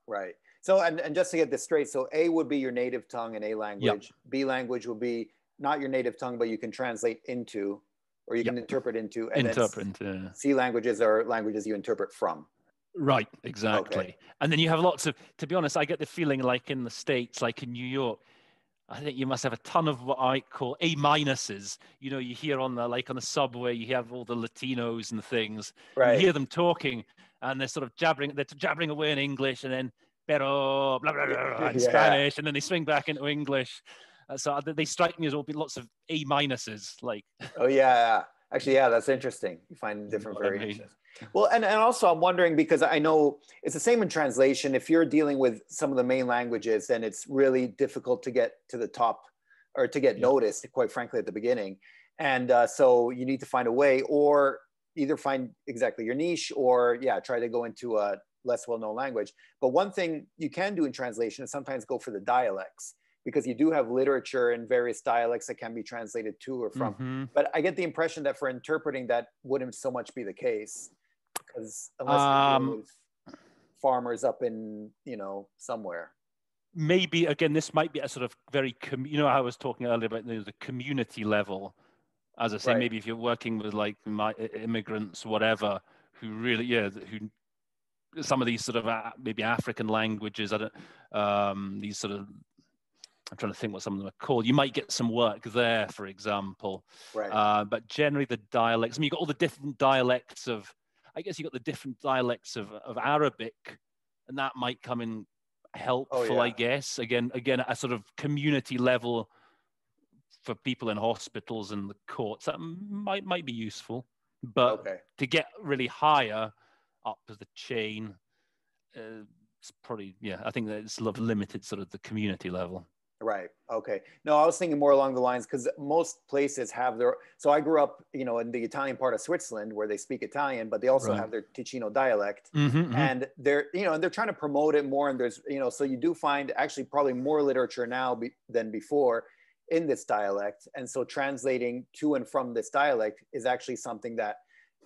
Right. So, and, and just to get this straight, so A would be your native tongue and A language. B language will be not your native tongue, but you can translate into, or you can interpret into. And interpret. uh, C languages are languages you interpret from. Right, exactly. And then you have lots of, to be honest, I get the feeling like in the States, like in New York, I think you must have a ton of what I call A minuses. You know, you hear on the, like on the subway, you have all the Latinos and things. Right. You hear them talking and they're sort of jabbering, they're jabbering away in English and then, pero, blah, blah, blah, in *laughs* Yeah. Spanish, and then they swing back into English. Uh, so they- they strike me as all be lots of A minuses, like, Oh yeah. Actually, yeah, that's interesting. You find *laughs* different I mean. variations. Well, and, and also I'm wondering because I know it's the same in translation. If you're dealing with some of the main languages, then it's really difficult to get to the top or to get Yeah. noticed, quite frankly, at the beginning. And uh, so you need to find a way or either find exactly your niche or, yeah, try to go into a less well known language. But one thing you can do in translation is sometimes go for the dialects because you do have literature in various dialects that can be translated to or from. Mhm. But I get the impression that for interpreting that wouldn't so much be the case because unless Um, farmers up in you know somewhere. maybe again this might be a sort of very com- you know i was talking earlier about the, the community level as i say Right. maybe if you're working with like my immigrants whatever who really yeah who some of these sort of uh, maybe african languages i don't um these sort of i'm trying to think what some of them are called you might get some work there for example Right. uh, but generally the dialects i mean you've got all the different dialects of i guess you've got the different dialects of, of arabic and that might come in helpful i yeah. guess again again at a sort of community level for people in hospitals and the courts that might might be useful but okay. to get really higher up the chain uh, it's probably yeah i think that it's limited sort of the community level Right. Okay. No, I was thinking more along the lines because most places have their. So I grew up, you know, in the Italian part of Switzerland where they speak Italian, but they also Right. have their Ticino dialect, Mm-hmm, mhm. and they're, you know, and they're trying to promote it more. And there's, you know, so you do find actually probably more literature now be, than before in this dialect, and so translating to and from this dialect is actually something that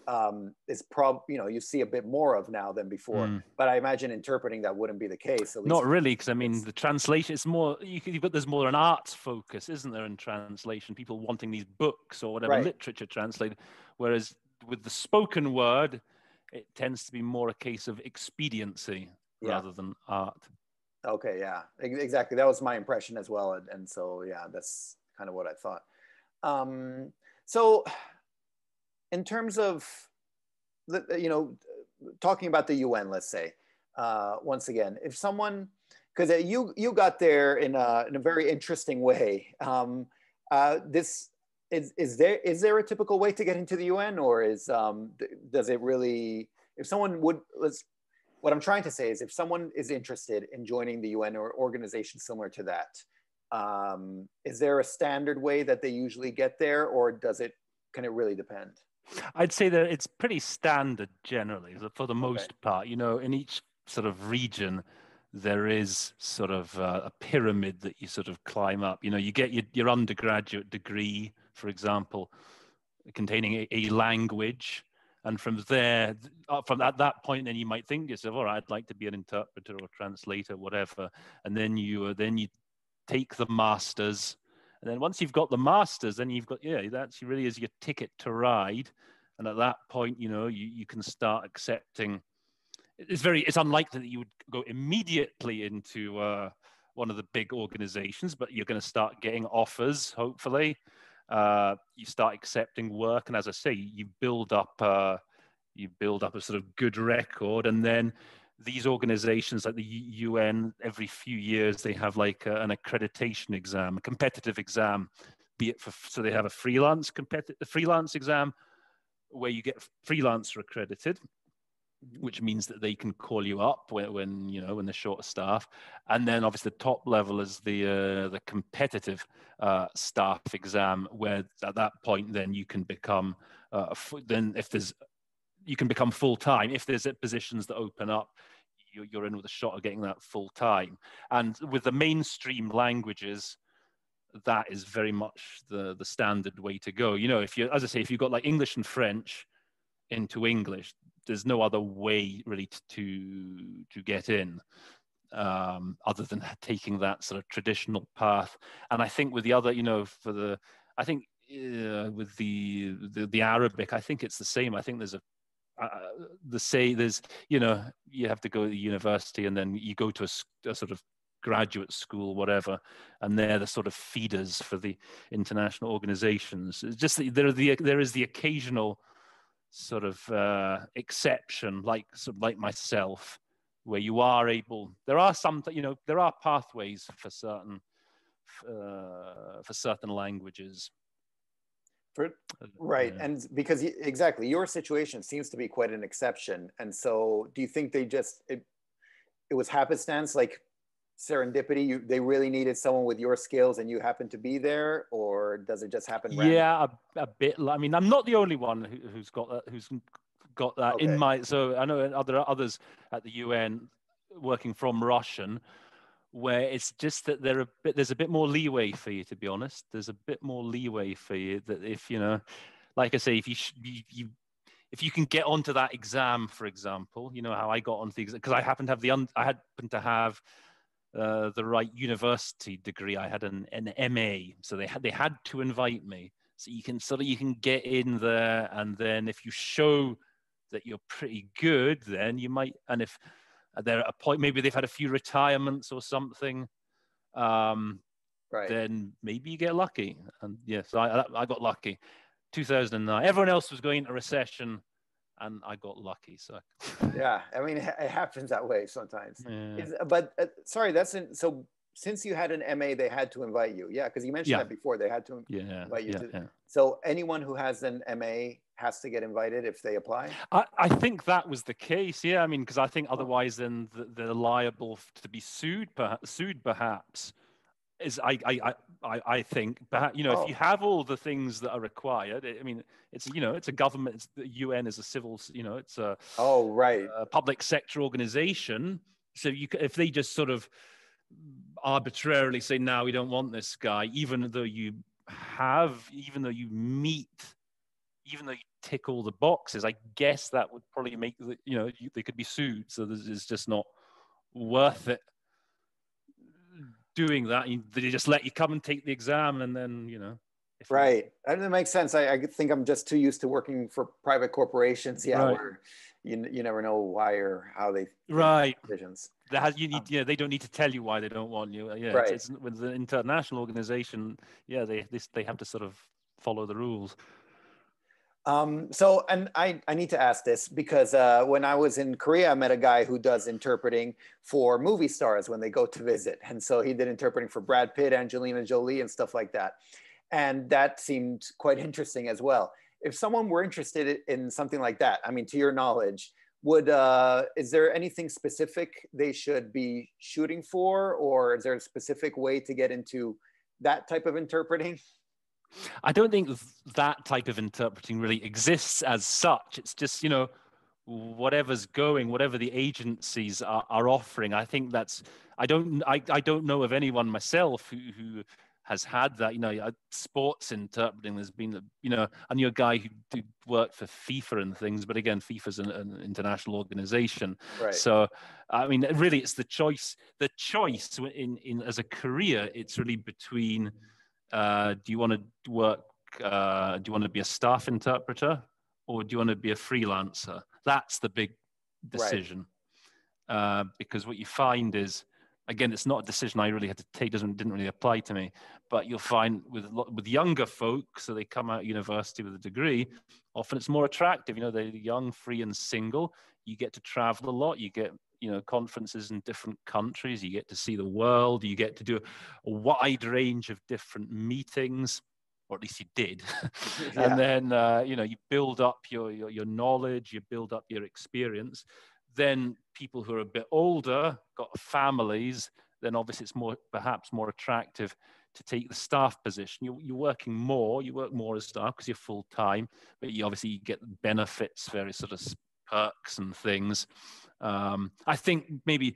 um, is prob, you know, you see a bit more of now than before. Mm. But I imagine interpreting that wouldn't be the case. At least Not really, because I mean, the translation is more. You, you've got there's more an arts focus, isn't there, in translation? People wanting these books or whatever Right. literature translated, whereas with the spoken word, it tends to be more a case of expediency Yeah. rather than art. Okay, yeah, exactly. That was my impression as well, and, and so yeah, that's kind of what I thought. Um, so, in terms of, you know, talking about the UN, let's say, uh, once again, if someone, because you you got there in a in a very interesting way. Um, uh, this is is there is there a typical way to get into the UN, or is um, does it really? If someone would let's what I'm trying to say is if someone is interested in joining the UN or organization similar to that, um, is there a standard way that they usually get there or does it, can it really depend? I'd say that it's pretty standard generally for the most part. You know, in each sort of region, there is sort of uh, a pyramid that you sort of climb up. You know, you get your, your undergraduate degree, for example, containing a, a language. And from there, from at that point, then you might think to yourself, all right, I'd like to be an interpreter or translator, whatever. And then you, uh, then you take the masters. And then once you've got the masters, then you've got, yeah, that's really is your ticket to ride. And at that point, you know, you, you can start accepting. It's very, it's unlikely that you would go immediately into uh, one of the big organizations, but you're going to start getting offers, hopefully. Uh, you start accepting work. And as I say, you build up, uh, you build up a sort of good record. And then these organizations like the UN, every few years, they have like a, an accreditation exam, a competitive exam, be it for, so they have a freelance competitive, freelance exam where you get freelancer accredited, which means that they can call you up when, when you know when they're short of staff, and then obviously the top level is the uh, the competitive uh, staff exam, where at that point then you can become uh, then if there's you can become full time if there's positions that open up. You're, in with a shot of getting that full time, and with the mainstream languages, that is very much the the standard way to go. You know, if you, as I say, if you've got like English and French into English, there's no other way really to to get in um, other than taking that sort of traditional path. And I think with the other, you know, for the, I think uh, with the, the the Arabic, I think it's the same. I think there's a uh, the say there's you know you have to go to the university and then you go to a sort of graduate school whatever and they're the sort of feeders for the international organizations. It's just there the there is the occasional sort of uh, exception like sort of like myself where you are able there are some you know there are pathways for certain uh, for certain languages right. Yeah. And because exactly your situation seems to be quite an exception. And so do you think they just, it, it was happenstance, like serendipity? You, they really needed someone with your skills and you happen to be there or does it just happen? randomly? Yeah, a, a bit. I mean, I'm not the only one who, who's got that. Who's got that Okay. in my. So I know other others at the UN working from Russian, where it's just that there bit. There's a bit more leeway for you, to be honest. There's a bit more leeway for you that if you know, like I say, if you you, you if you can get onto that exam, for example, you know how I got onto the exam because I happened to have the un- I happened to have uh, the right university degree. I had an, an MA, so they had they had to invite me. So you can sort of you can get in there, and then if you show that you're pretty good, then you might. And if they're at a point, maybe they've had a few retirements or something, um, Right. then maybe you get lucky. And yes, I I got lucky. 2009. Everyone else was going into recession, and I got lucky. So *laughs* yeah. I mean, it, happens that way sometimes. yeah. But uh, sorry, that's in, so since you had an MA, they had to invite you. Yeah. Cause you mentioned Yeah. that before they had to, Yeah, invite you to- yeah. so anyone who has an MA has to get invited if they apply. I, I think that was the case. Yeah, I mean, because I think otherwise, then th- they're liable to be sued, perhaps, sued perhaps. is I I I I think, but you know, oh. if you oh. have all the things that are required, I mean, it's you know, it's a government. It's, the UN is a civil, you know, it's a oh right, a public sector organization. So you if they just sort of arbitrarily say, "Now we don't want this guy," even though you have, even though you meet, even though you tick all the boxes, I guess that would probably make the, you know you, they could be sued. So this is just not worth it doing that. You, they just let you come and take the exam, and then you know. Right, you, that makes sense. I, I, think I'm just too used to working for private corporations. Yeah, right. where you, you never know why or how they right decisions. That has, you need, um, yeah, they don't need to tell you why they don't want you. Yeah, right. it's, it's, with the international organization, yeah, they, they they have to sort of follow the rules. Um, so, and I, I need to ask this because uh, when I was in Korea, I met a guy who does interpreting for movie stars when they go to visit. And so he did interpreting for Brad Pitt, Angelina Jolie, and stuff like that. And that seemed quite interesting as well. If someone were interested in something like that, I mean, to your knowledge, would uh, is there anything specific they should be shooting for, or is there a specific way to get into that type of interpreting? I don't think that type of interpreting really exists as such. It's just, you know, whatever's going, whatever the agencies are, are offering. I think that's, I don't, I, I don't know of anyone myself who, who has had that, you know, sports interpreting. There's been, you know, I knew a guy who did work for FIFA and things, but again, FIFA's an, an international organization. Right. So, I mean, really, it's the choice. The choice in, in as a career, it's really between uh, do you want to work? Uh, do you want to be a staff interpreter or do you want to be a freelancer? That's the big decision. Right. Uh, because what you find is, again, it's not a decision I really had to take. Doesn't didn't really apply to me. But you'll find with with younger folk, so they come out of university with a degree. Often it's more attractive. You know, they're young, free, and single. You get to travel a lot. You get you know conferences in different countries. You get to see the world. You get to do a wide range of different meetings or at least you did. *laughs* Yeah. and then uh, you know you build up your, your, your knowledge you build up your experience. Then people who are a bit older got families then obviously it's more perhaps more attractive to take the staff position. You, you're working more you work more as staff because you're full time but you obviously get benefits various sort of perks and things um, I think maybe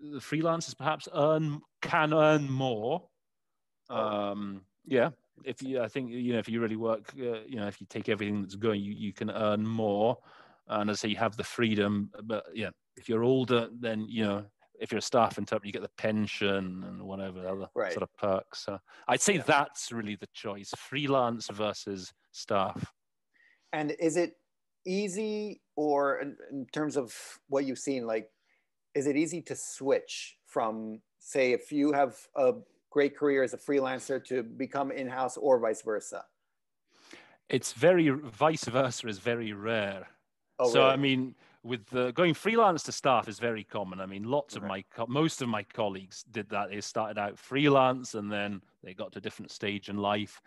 the freelancers perhaps earn can earn more. Um, yeah, if you, I think you know if you really work, uh, you know, if you take everything that's going, you you can earn more. And as I say, you have the freedom. But yeah, if you're older, then you know if you're a staff interpreter, you get the pension and whatever other right. sort of perks. So I'd say yeah. that's really the choice: freelance versus staff. And is it easy or in, in, terms of what you've seen like is it easy to switch from say if you have a great career as a freelancer to become in-house or vice versa? It's very vice versa is very rare. Oh, so really? i mean with the, going freelance to staff is very common. I mean lots of my most of my colleagues did that. They started out freelance and then they got to a different stage in life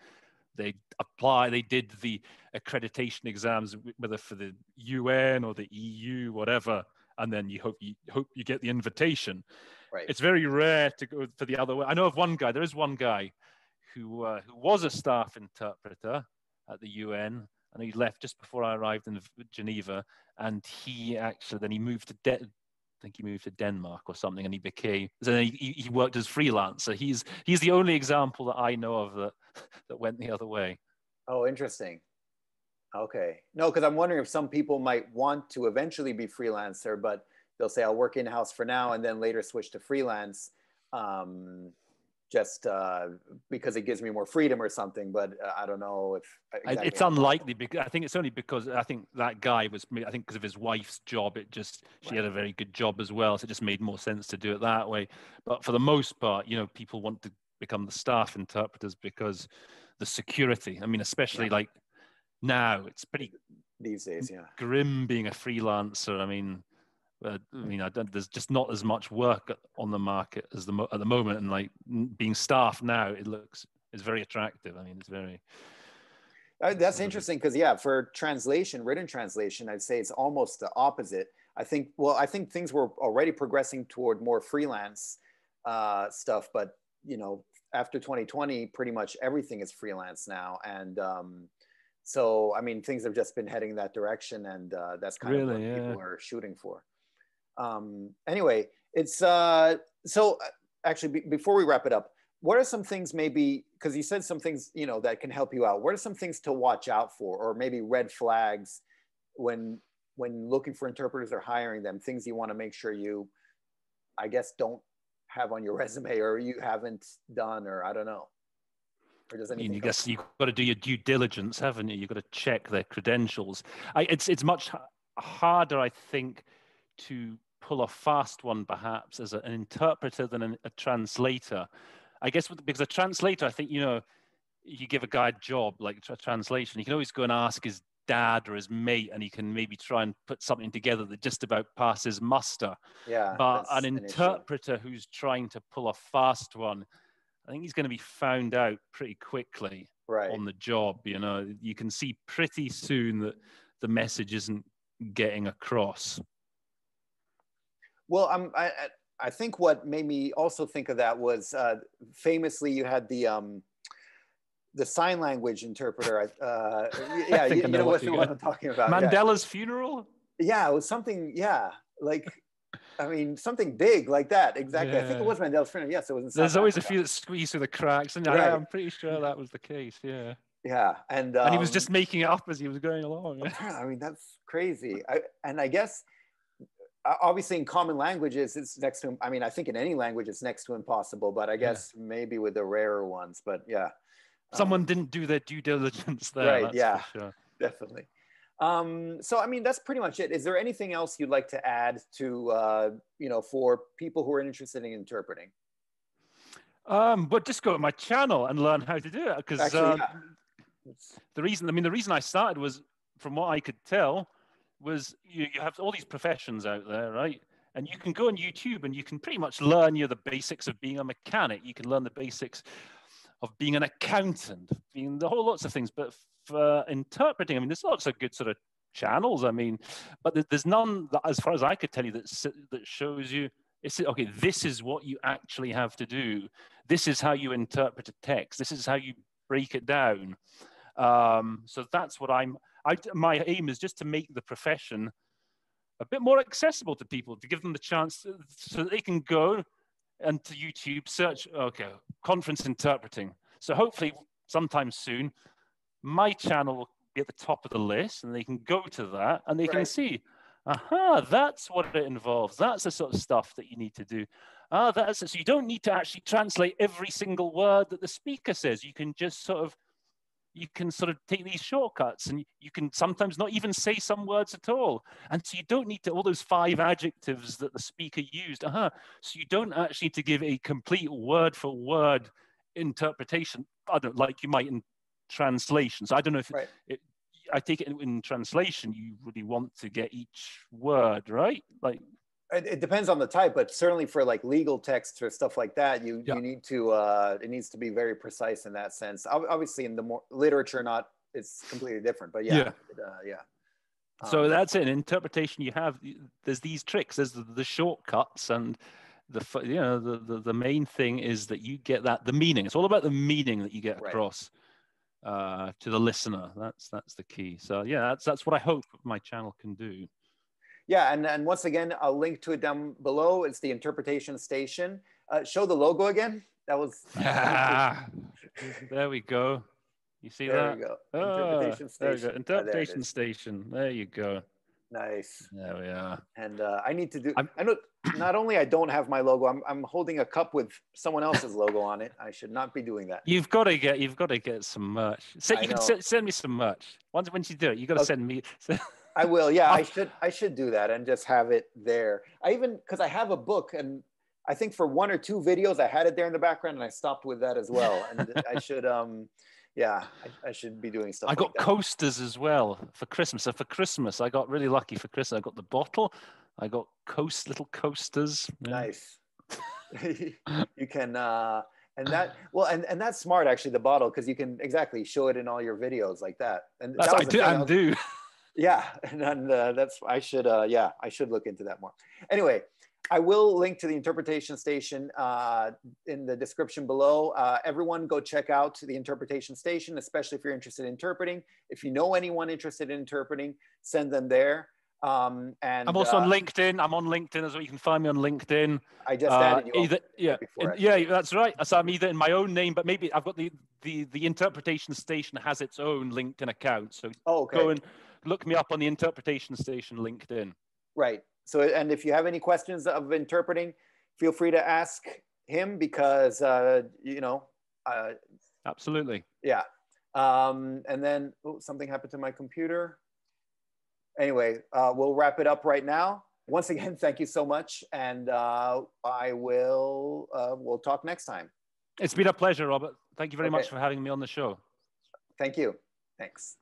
they apply they did the accreditation exams whether for the UN or the EU whatever and then you hope you hope you get the invitation. Right. It's very rare to go for the other way. I know of one guy there is one guy who uh, who was a staff interpreter at the UN and he left just before I arrived in Geneva and he actually then he moved to De- think he moved to Denmark or something, and he became. So he, he worked as freelancer. He's he's the only example that I know of that *laughs* that went the other way. Oh, interesting. Okay, no, because I'm wondering if some people might want to eventually be freelancer, but they'll say I'll work in house for now and then later switch to freelance. Um, just uh, because it gives me more freedom or something. But uh, I don't know if exactly it's unlikely. Because I think it's only because I think that guy was. I think because of his wife's job, it just she right. had a very good job as well, so it just made more sense to do it that way. But for the most part, you know, people want to become the staff interpreters because the security. I mean, especially yeah. like now, it's pretty these days, yeah, grim being a freelancer. I mean uh, I mean, I there's just not as much work on the market as the at the moment, and like being staffed now, it looks is very attractive. I mean, it's very. Uh, that's interesting because yeah, for translation, written translation, I'd say it's almost the opposite. I think well, I think things were already progressing toward more freelance uh, stuff, but you know, after 2020, pretty much everything is freelance now. And um, so, I mean, things have just been heading that direction, and uh, that's kind really, of what yeah. people are shooting for. Um, anyway, it's uh, so uh, actually, before we wrap it up, what are some things maybe because you said some things you know that can help you out. What are some things to watch out for or maybe red flags when when looking for interpreters or hiring them things you want to make sure you i guess don't have on your *laughs* resume or you haven't done or i don't know? Or does anything you guess you've got to do your due diligence haven't you? You've got to check their credentials. I, it's it's much harder i think to pull a fast one perhaps as an interpreter than an, a translator I guess because a translator, I think, you know, you give a guy a job like a translation, he can always go and ask his dad or his mate, and he can maybe try and put something together that just about passes muster. Yeah. But an, an interpreter who's trying to pull a fast one, I think he's going to be found out pretty quickly right. on the job. You know, you can see pretty soon that the message isn't getting across. Well, I'm, I, I think what made me also think of that was uh, famously you had the um, the sign language interpreter. Uh, yeah, *laughs* you, you, know, what, what I'm talking about. Mandela's yeah. funeral. Yeah, it was something. Yeah, like I mean, something big like that. Exactly. Yeah. I think it was Mandela's funeral. Yes, it was. There's always Africa. a few that squeeze through the cracks, and right. I, am pretty sure that was the case. Yeah. Yeah, and um, and he was just um, making it up as he was going along. *laughs* I mean, that's crazy. I, and I guess obviously in common languages it's next to i mean i think in any language it's next to impossible but i guess yeah. maybe with the rarer ones but yeah someone um, didn't do their due diligence there right yeah sure. definitely um, so i mean that's pretty much it is there anything else you'd like to add to uh, you know for people who are interested in interpreting um, but just go to my channel and learn how to do it because um, yeah. the reason i mean the reason i started was from what i could tell was you, you have all these professions out there, right? And you can go on YouTube and you can pretty much learn you know, the basics of being a mechanic. You can learn the basics of being an accountant, being the whole lots of things. But for interpreting, I mean, there's lots of good sort of channels. I mean, but there's none that, as far as I could tell you, that that shows you. It's okay. This is what you actually have to do. This is how you interpret a text. This is how you break it down. Um, so that's what I'm. I, my aim is just to make the profession a bit more accessible to people, to give them the chance to, so that they can go and to YouTube search, okay, conference interpreting. So hopefully sometime soon, my channel will be at the top of the list and they can go to that and they right. can see, aha, that's what it involves. That's the sort of stuff that you need to do. Ah, that's it. So you don't need to actually translate every single word that the speaker says. You can just sort of you can sort of take these shortcuts and you can sometimes not even say some words at all. And so you don't need to, all those five adjectives that the speaker used, uh-huh. so you don't actually need to give a complete word for word interpretation, I don't like you might in translation. So I don't know if right. it, I take it in, in translation, you really want to get each word, right? Like it, depends on the type, but certainly for like legal texts or stuff like that, you yeah. you need to uh, it needs to be very precise in that sense. Obviously, in the more literature, not it's completely different, but yeah, yeah. Uh, yeah. Um, so that's it. In interpretation, you have there's these tricks. There's the, the shortcuts and the you know the, the, the main thing is that you get that the meaning. It's all about the meaning that you get across uh, to the listener. That's that's the key. So yeah, that's that's what I hope my channel can do yeah, and, and once again, I'll link to it down below. It's the interpretation station. Uh, show the logo again. That was. *laughs* *laughs* there we go. You see there that? There we go. Interpretation oh, station. There we go. Interpretation oh, station. There you go. Nice. There we are. And uh, I need to do. I'm, I know. Not only I don't have my logo, I'm I'm holding a cup with someone else's logo on it. I should not be doing that. You've got to get. You've got to get some merch. So you can send, send me some merch. Once once you do it, you got to okay. send me. *laughs* I will. Yeah, I should. I should do that and just have it there. I even because I have a book and I think for one or two videos I had it there in the background and I stopped with that as well. And *laughs* I should. um yeah, I, I, should be doing stuff. I got coasters as well for Christmas. So for Christmas, I got really lucky for Christmas. I got the bottle. I got coast little coasters. Nice. *laughs* you can uh and that *sighs* well and, and that's smart actually the bottle because you can exactly show it in all your videos like that and that I do, I do yeah *laughs* and, and uh, that's i should uh, yeah i should look into that more anyway I will link to the interpretation station uh, in the description below. Uh, everyone go check out the interpretation station, especially if you're interested in interpreting. If you know anyone interested in interpreting, send them there. Um, and I'm also uh, on LinkedIn. I'm on LinkedIn as well. You can find me on LinkedIn. I just Uh, added you. either, yeah, in- yeah, that's right. So I'm either in my own name, but maybe I've got the the the interpretation station has its own LinkedIn account. So oh, okay. go and look me up on the interpretation station LinkedIn. Right. So, and if you have any questions of interpreting, feel free to ask him because, uh, you know, uh, Absolutely. yeah. Um, and then oh, something happened to my computer. Anyway, uh, we'll wrap it up right now. Once again, *laughs* thank you so much. And uh, I will, uh, we'll talk next time. It's been a pleasure, Robert. Thank you very Okay. much for having me on the show. Thank you. Thanks.